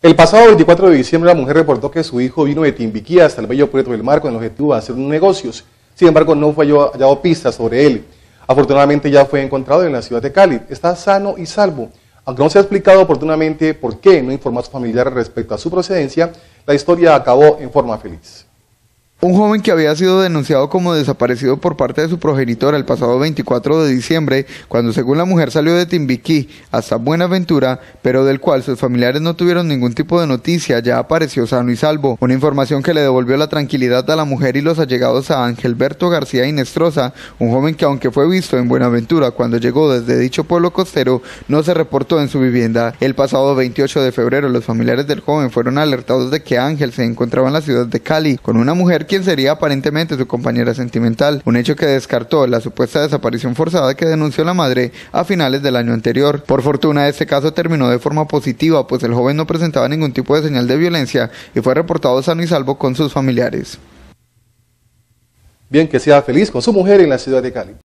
El pasado 24 de diciembre la mujer reportó que su hijo vino de Timbiquí hasta el bello puerto del mar con el objetivo de hacer negocios. Sin embargo, no fue hallado pistas sobre él. Afortunadamente ya fue encontrado en la ciudad de Cali. Está sano y salvo. Aunque no se ha explicado oportunamente por qué no informó a su respecto a su procedencia, la historia acabó en forma feliz. Un joven que había sido denunciado como desaparecido por parte de su progenitora el pasado 24 de diciembre, cuando según la mujer salió de Timbiquí hasta Buenaventura, pero del cual sus familiares no tuvieron ningún tipo de noticia, ya apareció sano y salvo. Una información que le devolvió la tranquilidad a la mujer y los allegados a Angelberto García Inestrosa, un joven que aunque fue visto en Buenaventura cuando llegó desde dicho pueblo costero, no se reportó en su vivienda. El pasado 28 de febrero los familiares del joven fueron alertados de que Ángel se encontraba en la ciudad de Cali con una mujer quien sería aparentemente su compañera sentimental, un hecho que descartó la supuesta desaparición forzada que denunció la madre a finales del año anterior. Por fortuna, este caso terminó de forma positiva, pues el joven no presentaba ningún tipo de señal de violencia y fue reportado sano y salvo con sus familiares. Bien, que sea feliz con su mujer en la ciudad de Cali.